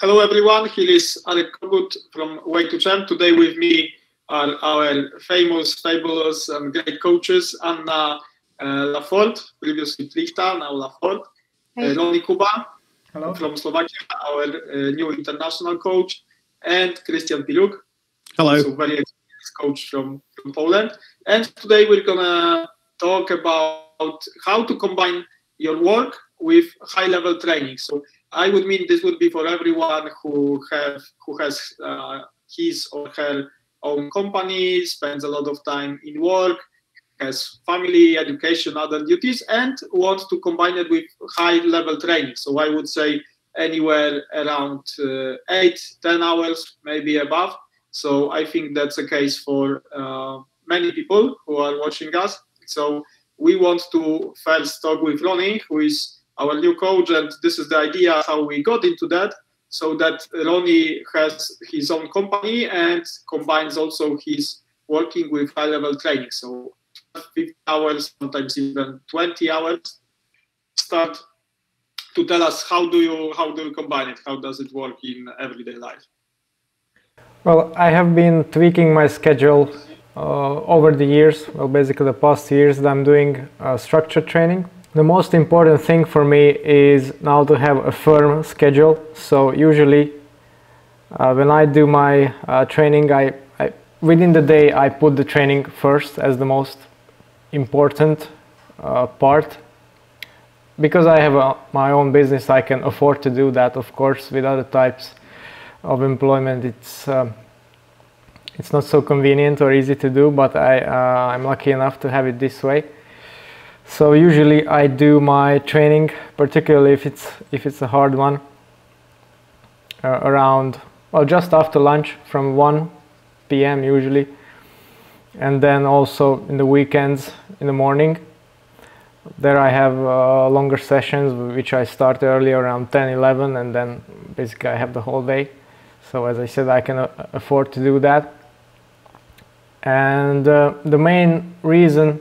Hello everyone, here is Arek Kogut from Way2Champ. Today with me are our famous, fabulous and great coaches, Anna uh, Lafort, previously Plichta, now Lafort, hey. uh, Ronnie Kuba Hello. from Slovakia, our uh, new international coach, and Christian Piluk. Hello. Also very experienced coach from, from Poland. And today we're gonna talk about how to combine your work with high level training. So I would mean this would be for everyone who have who has uh, his or her own company, spends a lot of time in work, has family, education, other duties, and wants to combine it with high level training. So I would say anywhere around uh, eight, ten hours, maybe above. So I think that's a case for uh, many people who are watching us. So we want to first talk with Ronnie, who is our new coach, and this is the idea how we got into that. So that Ronnie has his own company and combines also his working with high level training. So 50 hours, sometimes even 20 hours. Start to tell us how do you how do you combine it? How does it work in everyday life? Well, I have been tweaking my schedule uh, over the years. Well, basically the past years that I'm doing uh, structured training the most important thing for me is now to have a firm schedule. So usually uh, when I do my uh, training, I, I, within the day I put the training first as the most important uh, part. Because I have a, my own business, I can afford to do that. Of course, with other types of employment, it's um, it's not so convenient or easy to do. But I uh, I'm lucky enough to have it this way. So usually I do my training, particularly if it's if it's a hard one, uh, around well just after lunch from 1 p.m. usually, and then also in the weekends in the morning. There I have uh, longer sessions which I start early around 10, 11, and then basically I have the whole day. So as I said, I can uh, afford to do that. And uh, the main reason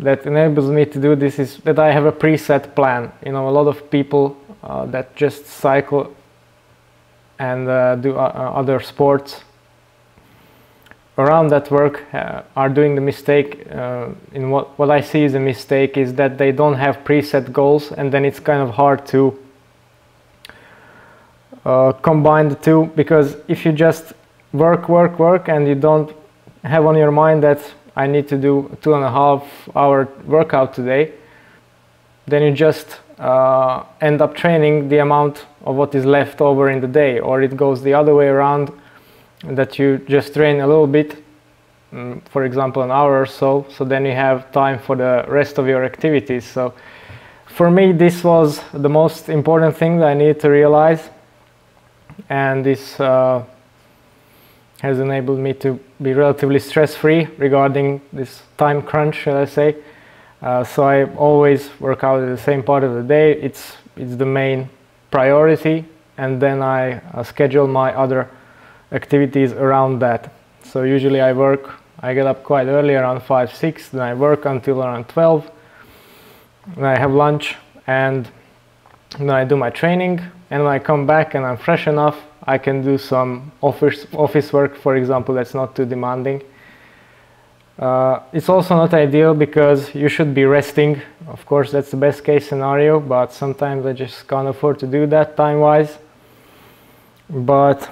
that enables me to do this is that I have a preset plan. You know, a lot of people uh, that just cycle and uh, do uh, uh other sports around that work uh, are doing the mistake. Uh, in what, what I see is a mistake is that they don't have preset goals and then it's kind of hard to combine the two because if you just work, work, work and you don't have on your mind that I need to do two and a half hour workout today, then you just uh, end up training the amount of what is left over in the day, or it goes the other way around that you just train a little bit, um, for example, an hour or so, so then you have time for the rest of your activities. So for me, this was the most important thing that I needed to realize, and this. Uh, has enabled me to be relatively stress-free regarding this time crunch, shall I say. Uh, so I always work out at the same part of the day. It's it's the main priority, and then I uh, schedule my other activities around that. So usually I work. I get up quite early, around five, six. Then I work until around twelve. Then I have lunch, and then I do my training. And when I come back and I'm fresh enough, I can do some office, office work, for example, that's not too demanding. Uh, it's also not ideal because you should be resting. Of course, that's the best case scenario, but sometimes I just can't afford to do that time-wise. But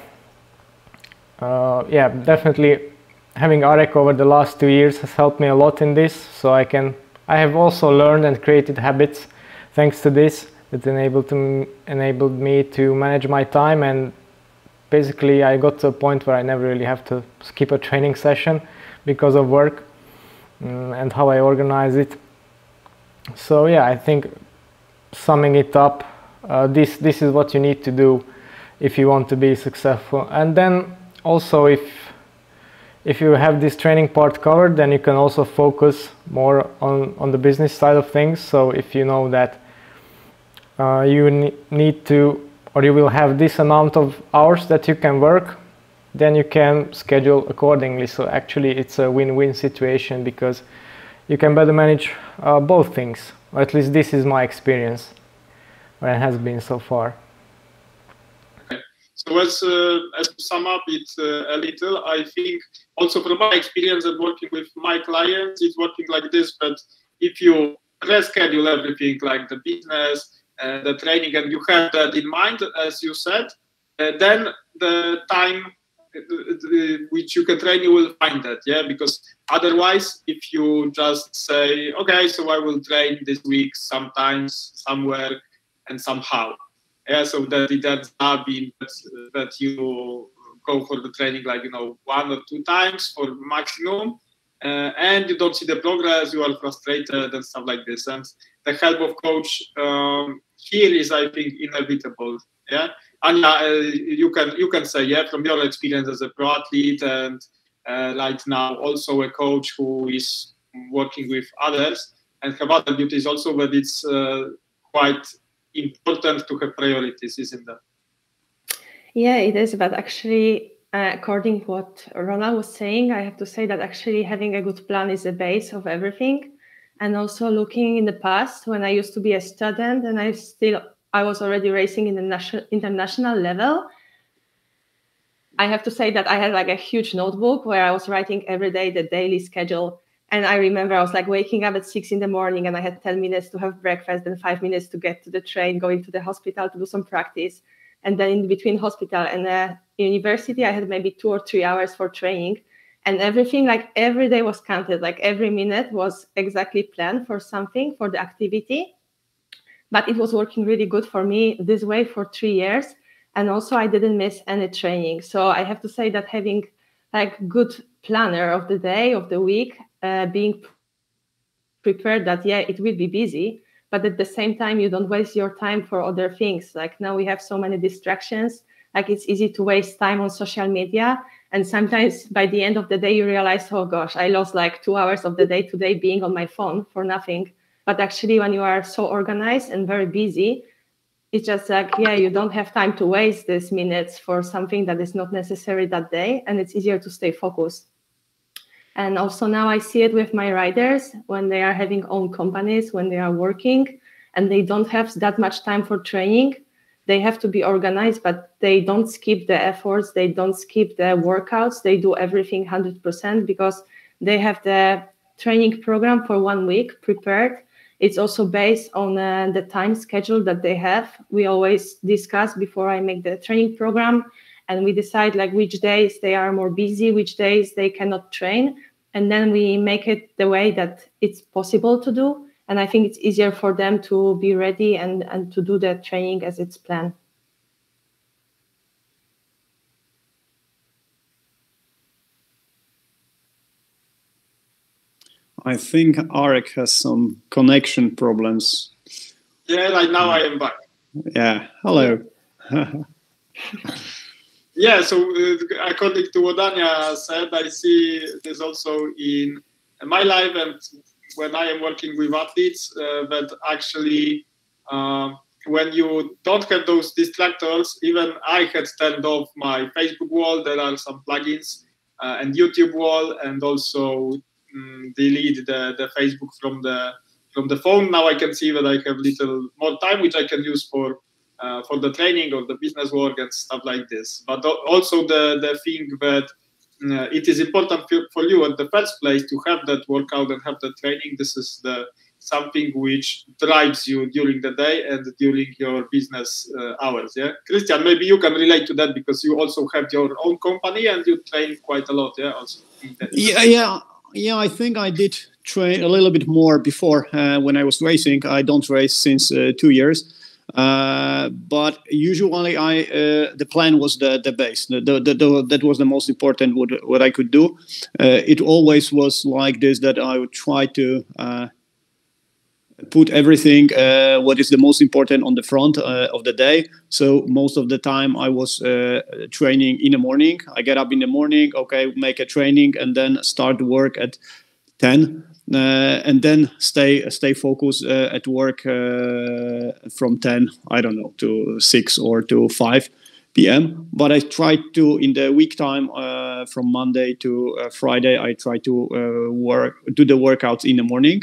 uh, yeah, definitely having Arek over the last two years has helped me a lot in this. So I can, I have also learned and created habits thanks to this that enabled, to, enabled me to manage my time and basically I got to a point where I never really have to skip a training session because of work um, and how I organize it. So yeah, I think summing it up, uh, this this is what you need to do if you want to be successful. And then also if if you have this training part covered, then you can also focus more on on the business side of things. So if you know that uh, you need to or you will have this amount of hours that you can work, then you can schedule accordingly. So actually it's a win-win situation because you can better manage uh, both things. Or at least this is my experience, or it has been so far. So as, uh, as to sum up it uh, a little, I think also from my experience and working with my clients, it's working like this. But if you reschedule everything like the business, the training, and you have that in mind, as you said, uh, then the time uh, which you can train, you will find that, yeah. Because otherwise, if you just say, okay, so I will train this week, sometimes, somewhere, and somehow, yeah, so that it ends up being that, that you go for the training like you know one or two times for maximum, uh, and you don't see the progress, you are frustrated and stuff like this. And the help of coach um, here is, I think, inevitable. Yeah, and uh, you can you can say yeah from your experience as a pro athlete and uh, right now also a coach who is working with others and have other duties also, but it's uh, quite important to have priorities, isn't it? Yeah, it is. But actually, uh, according to what Ronald was saying, I have to say that actually having a good plan is the base of everything. And also looking in the past when I used to be a student and I still I was already racing in the national international level. I have to say that I had like a huge notebook where I was writing every day the daily schedule. And I remember I was like waking up at six in the morning and I had 10 minutes to have breakfast and five minutes to get to the train, going to the hospital to do some practice. And then in between hospital and uh, university, I had maybe two or three hours for training. And everything, like every day was counted, like every minute was exactly planned for something, for the activity. But it was working really good for me this way for three years. And also, I didn't miss any training. So I have to say that having like good planner of the day, of the week, uh, being prepared that, yeah, it will be busy, but at the same time you don't waste your time for other things like now we have so many distractions like it's easy to waste time on social media and sometimes by the end of the day you realize oh gosh i lost like two hours of the day today being on my phone for nothing but actually when you are so organized and very busy it's just like yeah you don't have time to waste these minutes for something that is not necessary that day and it's easier to stay focused and also now I see it with my riders when they are having own companies, when they are working and they don't have that much time for training. They have to be organized, but they don't skip the efforts. They don't skip the workouts. They do everything 100% because they have the training program for one week prepared. It's also based on uh, the time schedule that they have. We always discuss before I make the training program and we decide like which days they are more busy which days they cannot train and then we make it the way that it's possible to do and i think it's easier for them to be ready and and to do the training as it's planned I think Arek has some connection problems. Yeah, right now I am back. Yeah, hello. Yeah, so uh, according to what Anya said, I see this also in my life and when I am working with athletes uh, that actually uh, when you don't have those distractors, even I had turned off my Facebook wall. There are some plugins uh, and YouTube wall, and also um, delete the, the Facebook from the from the phone. Now I can see that I have little more time, which I can use for uh, for the training or the business work and stuff like this. But also the, the thing that uh, it is important for you at the first place to have that workout and have the training. This is the something which drives you during the day and during your business uh, hours. Yeah, Christian, maybe you can relate to that because you also have your own company and you train quite a lot. Yeah, also. Yeah, yeah, yeah. I think I did train a little bit more before uh, when I was racing. I don't race since uh, two years. Uh, but usually, I uh, the plan was the the base. The, the, the, that was the most important what what I could do. Uh, it always was like this that I would try to uh, put everything uh, what is the most important on the front of the day. So most of the time I was training in the morning. I get up in the morning, okay, make a training, and then start work at ten uh, and then stay stay focused uh, at work uh, from 10 i don't know to 6 or to 5 p.m but i try to in the week time uh, from monday to uh, friday i try to uh, work do the workouts in the morning.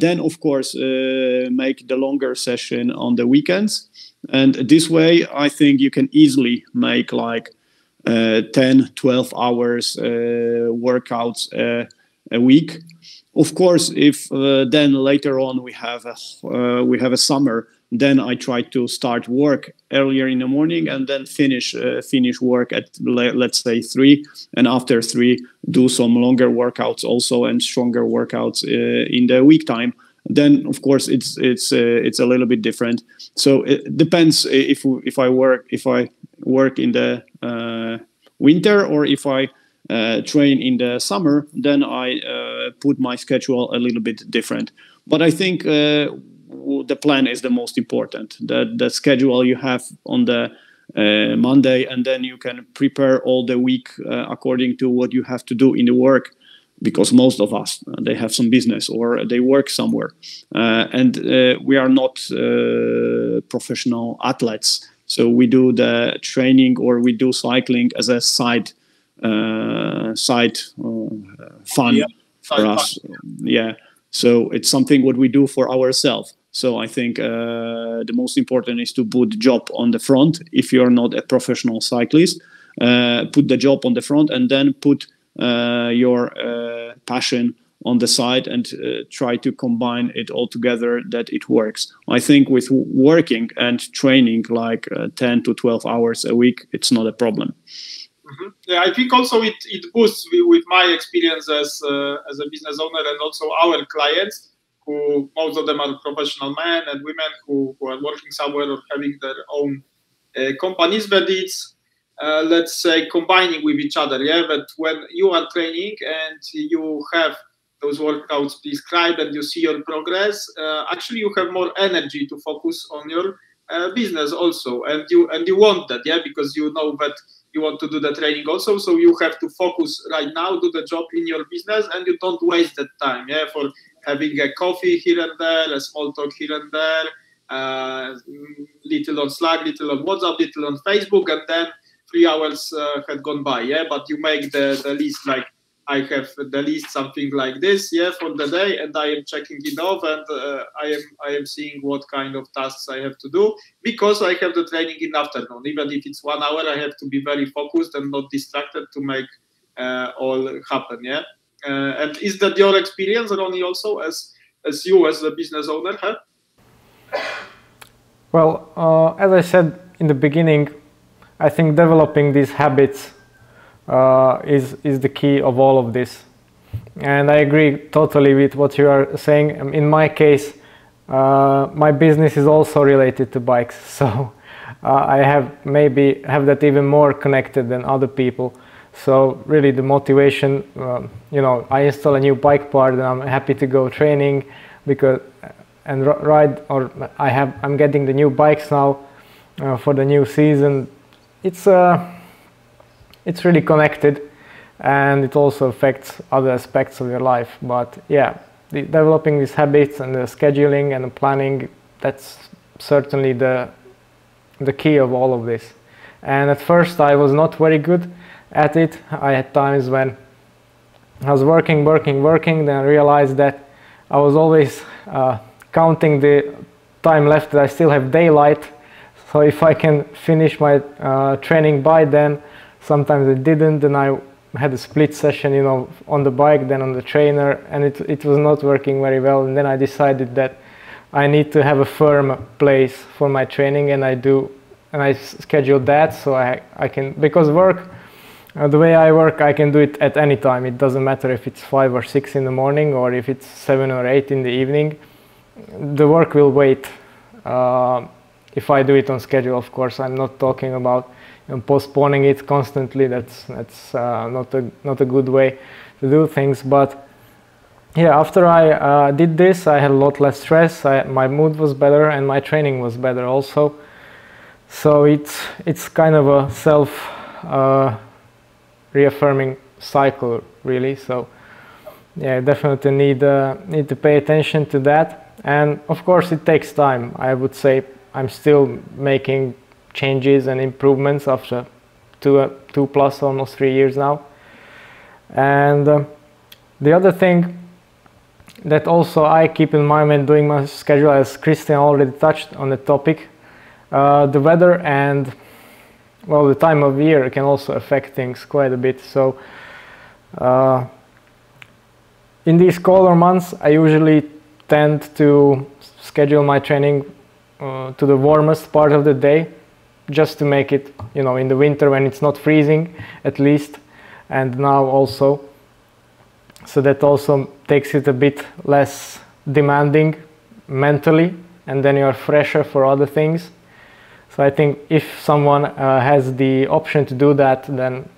Then of course make the longer session on the weekends. And this way i think you can easily make like uh, 10 12 hours uh, workouts uh, a week of course if uh, then later on we have a uh, we have a summer then i try to start work earlier in the morning and then finish uh, finish work at let's say 3 and after 3 do some longer workouts also and stronger workouts in the week time. Then of course it's it's uh, it's a little bit different. So it depends if if i work if i work in the uh, winter or if i uh, train in the summer then i uh, put my schedule a little bit different. But i think uh, the plan is the most important. The the schedule you have on the uh, monday and then you can prepare all the week according to what you have to do in the work because most of us uh, they have some business or they work somewhere. Uh, and uh, we are not uh, professional athletes. So we do the training or we do cycling as a side uh, side uh, fun yeah, for us fun. yeah so it's something what we do for ourselves so i think the most important is to put the job on the front if you're not a professional cyclist put the job on the front and then put uh, your uh, passion on the side and uh, try to combine it all together that it works. I think with working and training like 10 to 12 hours a week, it's not a problem. Mm-hmm. Yeah, I think also it, it boosts with my experience as, uh, as a business owner and also our clients who most of them are professional men and women who, who are working somewhere or having their own uh, companies but it's uh, let's say combining with each other yeah but when you are training and you have those workouts prescribed and you see your progress uh, actually you have more energy to focus on your uh, business also and you and you want that yeah because you know that you want to do the training also so you have to focus right now do the job in your business and you don't waste that time yeah for having a coffee here and there a small talk here and there uh, little on slack little on whatsapp little on facebook and then three hours uh, had gone by yeah but you make the, the list like I have the list something like this, yeah, for the day, and I am checking it off, and uh, I am I am seeing what kind of tasks I have to do because I have the training in afternoon. Even if it's one hour, I have to be very focused and not distracted to make uh, all happen, yeah. Uh, and is that your experience, Ronnie, also as as you as a business owner? Well, uh, as I said in the beginning, I think developing these habits uh, is, is the key of all of this. And I agree totally with what you are saying. Um, in my case, uh, my business is also related to bikes, so uh, I have maybe have that even more connected than other people. So really, the motivation, um, you know, I install a new bike part and I'm happy to go training because and ride or I have I'm getting the new bikes now uh, for the new season it's uh, it's really connected and it also affects other aspects of your life. But yeah the, developing these habits and the scheduling and the planning that's certainly the the key of all of this. And at first I was not very good at it. I had times when I was working working working then I realized that I was always uh, counting the time left that I still have daylight. So if I can finish my uh, training by then, sometimes I didn't, then I had a split session, you know, on the bike, then on the trainer, and it, it was not working very well. And then I decided that I need to have a firm place for my training, and I do, and I schedule that so I, I can, because work, uh, the way I work, I can do it at any time. It doesn't matter if it's five or six in the morning or if it's seven or eight in the evening. The work will wait. Uh, if I do it on schedule, of course, I'm not talking about you know, postponing it constantly. That's that's uh, not a not a good way to do things. But yeah, after I uh, did this, I had a lot less stress. I, my mood was better, and my training was better also. So it's it's kind of a self uh, reaffirming cycle, really. So yeah, definitely need uh, need to pay attention to that. And of course, it takes time. I would say I'm still making changes and improvements after two, uh, two plus almost three years now. And uh, the other thing that also I keep in mind when doing my schedule, as Christian already touched on the topic, uh, the weather and well the time of year can also affect things quite a bit so uh, in these colder months i usually tend to schedule my training uh, to the warmest part of the day just to make it you know in the winter when it's not freezing at least and now also. So that also takes it a bit less demanding mentally and then you're fresher for other things. So i think if someone uh, has the option to do that then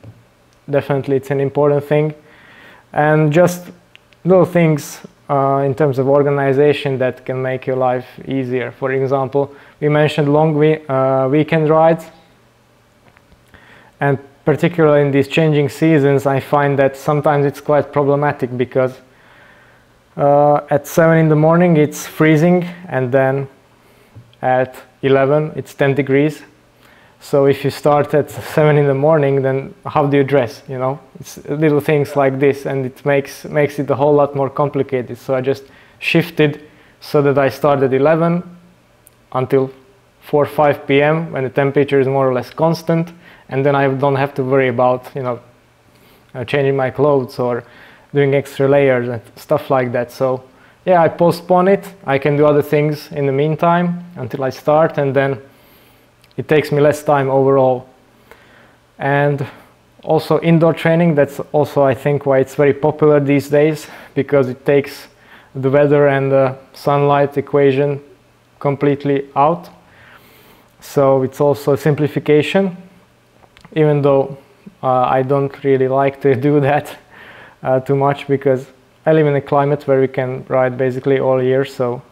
definitely it's an important thing. And just little things uh, in terms of organization that can make your life easier. For example we mentioned long we- uh, weekend rides. And particularly in these changing seasons i find that sometimes it's quite problematic because uh, at 7 in the morning it's freezing and then at 11 it's 10 degrees so if you start at 7 in the morning then how do you dress you know it's little things like this and it makes makes it a whole lot more complicated so i just shifted so that i start at 11 until 4 5 p.m when the temperature is more or less constant and then i don't have to worry about you know uh, changing my clothes or doing extra layers and stuff like that. So yeah, I postpone it. I can do other things in the meantime until I start, and then it takes me less time overall. And also indoor training. That's also I think why it's very popular these days because it takes the weather and the sunlight equation completely out. So it's also simplification, even though uh, I don't really like to do that uh, too much because I live in a climate where we can ride basically all year. So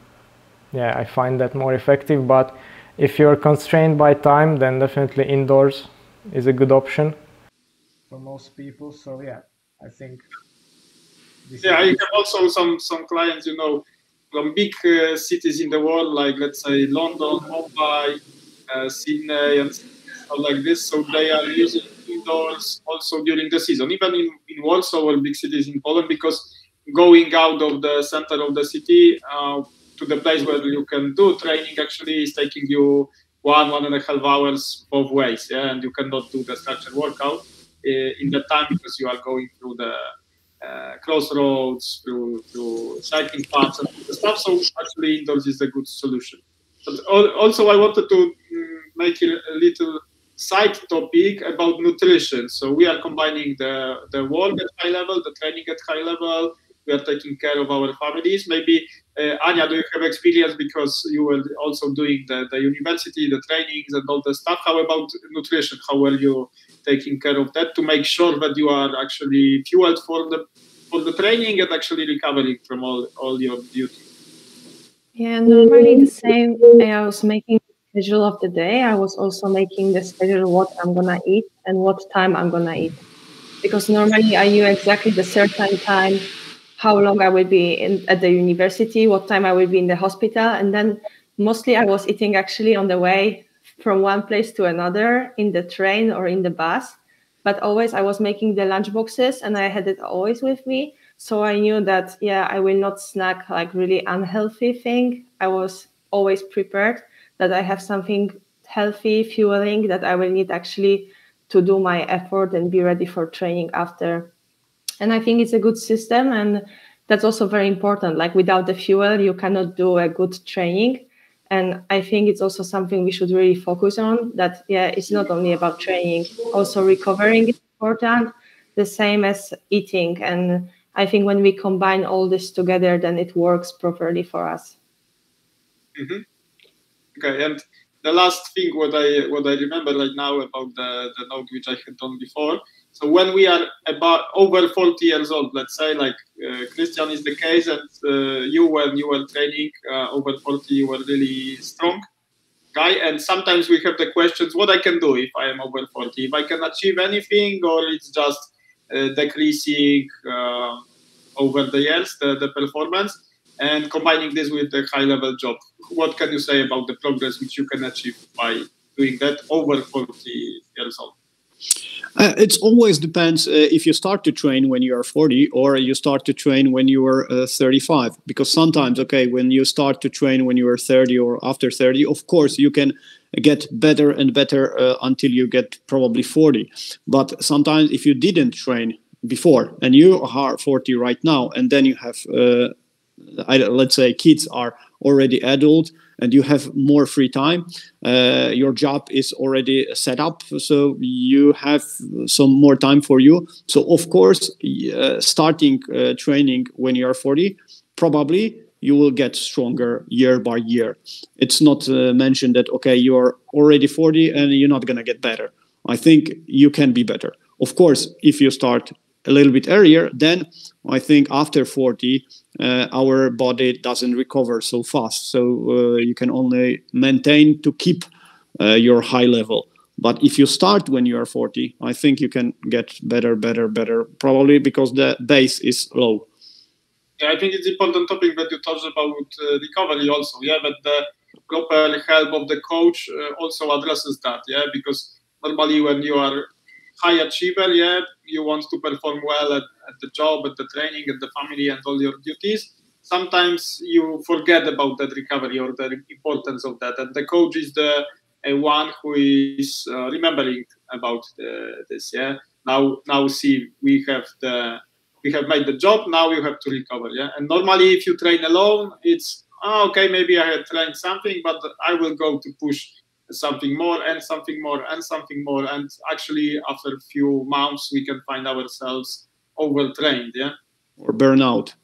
yeah, I find that more effective. But if you're constrained by time, then definitely indoors is a good option for most people. So yeah, I think. Yeah, I have also some some clients, you know, from big uh, cities in the world, like let's say London, Mumbai, uh, Sydney, and stuff like this. So they are using indoors also during the season, even in, in Warsaw or big cities in Poland, because going out of the center of the city uh, to the place where you can do training actually is taking you one, one and a half hours both ways. Yeah, and you cannot do the structured workout uh, in the time because you are going through the uh, crossroads, through, through cycling paths and stuff. So actually, indoors is a good solution. But also, I wanted to mm, make a little side topic about nutrition. So we are combining the, the work at high level, the training at high level. We are taking care of our families. Maybe, uh, Anya, do you have experience because you were also doing the, the university, the trainings and all the stuff? How about nutrition? How were you taking care of that to make sure that you are actually fueled for the for the training and actually recovering from all, all your duty? Yeah, normally the same. I was making schedule of the day, I was also making the schedule what I'm gonna eat and what time I'm gonna eat. Because normally I knew exactly the certain time, how long I will be in, at the university, what time I will be in the hospital, and then mostly I was eating actually on the way from one place to another in the train or in the bus. But always I was making the lunch boxes and I had it always with me. So I knew that yeah, I will not snack like really unhealthy thing. I was always prepared that I have something healthy, fueling that I will need actually to do my effort and be ready for training after. And I think it's a good system. And that's also very important. Like without the fuel, you cannot do a good training. And I think it's also something we should really focus on that, yeah, it's not only about training, also recovering is important, the same as eating. And I think when we combine all this together, then it works properly for us. Mm-hmm. Okay, and the last thing what I what I remember right now about the, the note which I had done before. So when we are about over 40 years old, let's say like uh, Christian is the case, and uh, you when you were training uh, over 40, you were really strong guy. And sometimes we have the questions, what I can do if I am over 40, if I can achieve anything, or it's just uh, decreasing uh, over the years the, the performance and combining this with a high level job. What can you say about the progress which you can achieve by doing that over 40 years old? Uh, it always depends uh, if you start to train when you are 40 or you start to train when you are uh, 35. Because sometimes, okay, when you start to train when you are 30 or after 30, of course, you can get better and better uh, until you get probably 40. But sometimes, if you didn't train before and you are 40 right now, and then you have, uh, I, let's say, kids are already adult and you have more free time uh, your job is already set up so you have some more time for you. So of course uh, starting uh, training when you are 40 probably you will get stronger year by year. It's not uh, mentioned that okay you're already 40 and you're not going to get better. I think you can be better. Of course if you start a little bit earlier then i think after 40 uh, our body doesn't recover so fast. So uh, you can only maintain to keep uh, your high level. But if you start when you are 40, I think you can get better, better, better, probably because the base is low. Yeah, I think it's important topic that you touched about uh, recovery also. Yeah, but the proper help of the coach uh, also addresses that. Yeah, because normally when you are high achiever, yeah, you want to perform well at, at the job, at the training, at the family, and all your duties. Sometimes you forget about that recovery or the importance of that, and the coach is the uh, one who is uh, remembering about the, this. Yeah, now now see we have the we have made the job. Now you have to recover. Yeah, and normally if you train alone, it's oh, okay. Maybe I had trained something, but I will go to push something more and something more and something more. And actually after a few months we can find ourselves overtrained yeah? Or burnout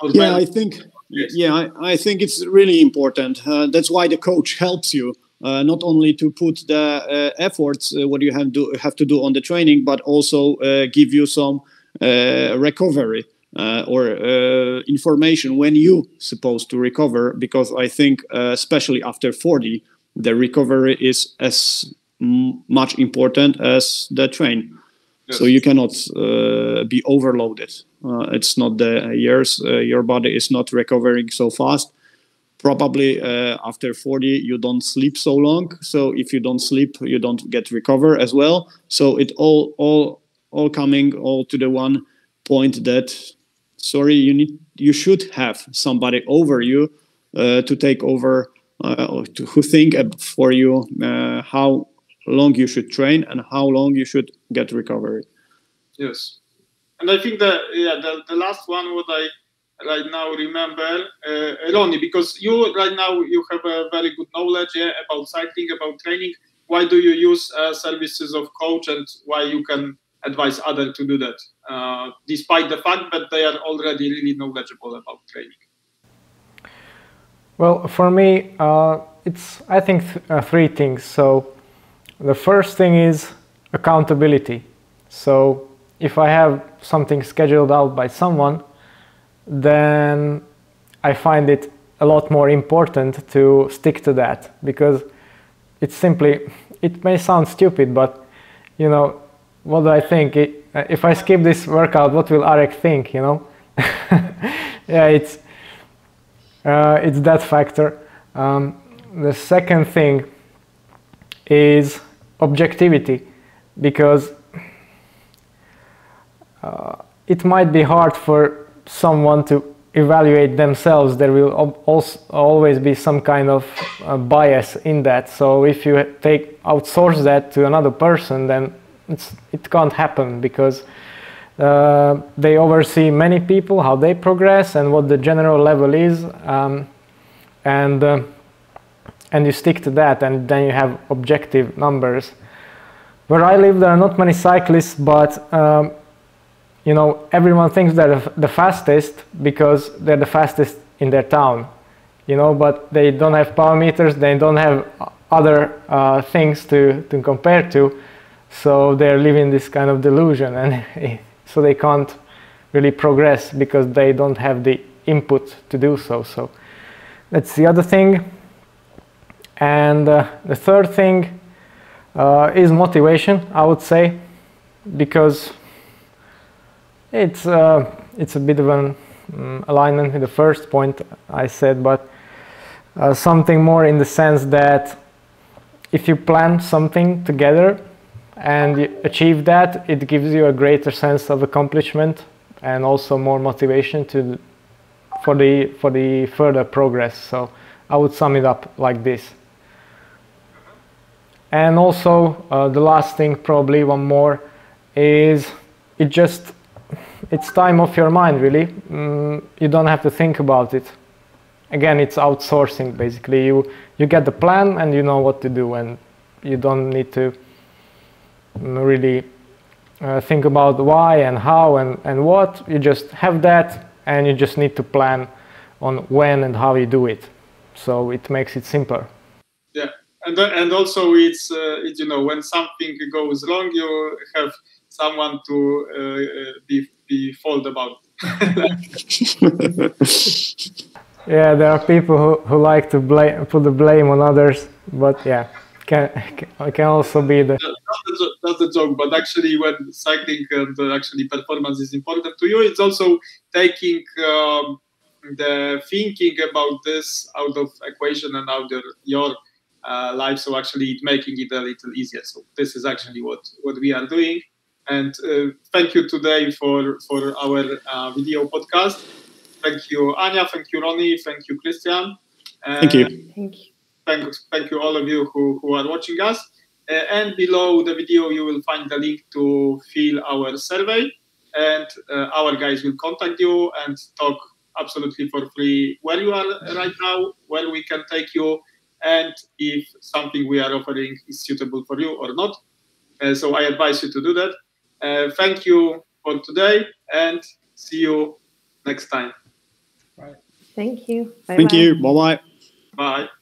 or yeah burn- i think yes. yeah I, I, think it's really important. Uh, that's why the coach helps you uh, not only to put the uh, efforts uh, what you have, do, have to do on the training but also uh, give you some uh, recovery or information when you supposed to recover because i think especially after 40 the recovery is as much important as the train. Yes. So you cannot uh, be overloaded. Uh, it's not the years uh, your body is not recovering so fast. Probably uh, after 40 you don't sleep so long. So if you don't sleep, you don't get recover as well. So it all all all coming all to the one point that sorry you need you should have somebody over you uh, to take over uh, to, who think for you uh, how long you should train and how long you should get recovery. Yes, and I think that yeah, the, the last one what I right now remember uh, because you right now you have a very good knowledge yeah, about cycling about training. Why do you use uh, services of coach and why you can advise others to do that, uh, despite the fact that they are already really knowledgeable about training? Well, for me, uh, it's I think th uh, three things. So the first thing is accountability. So if I have something scheduled out by someone, then I find it a lot more important to stick to that because it's simply it may sound stupid, but you know what do I think? It, if I skip this workout, what will Arek think? You know? yeah, it's uh, it's that factor. Um, the second thing is objectivity because uh, it might be hard for someone to evaluate themselves there will always be some kind of uh, bias in that so if you take outsource that to another person then it can't happen because uh, they oversee many people, how they progress, and what the general level is, um, and uh, and you stick to that, and then you have objective numbers. Where I live, there are not many cyclists, but um, you know everyone thinks they're the fastest because they're the fastest in their town, you know, but they don't have power meters, they don't have other uh, things to to compare to, so they're living this kind of delusion and. so they can't really progress because they don't have the input to do so. So that's the other thing. And uh, the third thing uh, is motivation, I would say, because it's uh, it's a bit of an um, alignment with the first point I said, but uh, something more in the sense that if you plan something together and achieve that, it gives you a greater sense of accomplishment and also more motivation to for the for the further progress. So I would sum it up like this. And also uh, the last thing, probably one more, is it just it's time off your mind really. Mm, you don't have to think about it. Again, it's outsourcing basically. You you get the plan and you know what to do, and you don't need to really uh, think about why and how and, and what. You just have that and you just need to plan on when and how you do it. So it makes it simpler. Yeah, and and also it's, uh, it, you know when something goes wrong, you have someone to uh, uh be be fault about. yeah, there are people who, who like to blame put the blame on others, but yeah can can also be the that's the, that's the joke but actually when cycling and actually performance is important to you it's also taking um, the thinking about this out of equation and out of your uh, life. So actually making it a little easier. So this is actually what what we are doing. And uh, thank you today for for our uh, video podcast. Thank you anya thank you ronnie thank you christian. Thank you. Thank you thank, thank you all of you who, who are watching us. Uh, and below the video, you will find the link to fill our survey. And uh, our guys will contact you and talk absolutely for free where you are right now, where we can take you, and if something we are offering is suitable for you or not. Uh, so I advise you to do that. Uh, thank you for today and see you next time. Right. Thank you. Bye Thank bye. you. Bye-bye. Bye.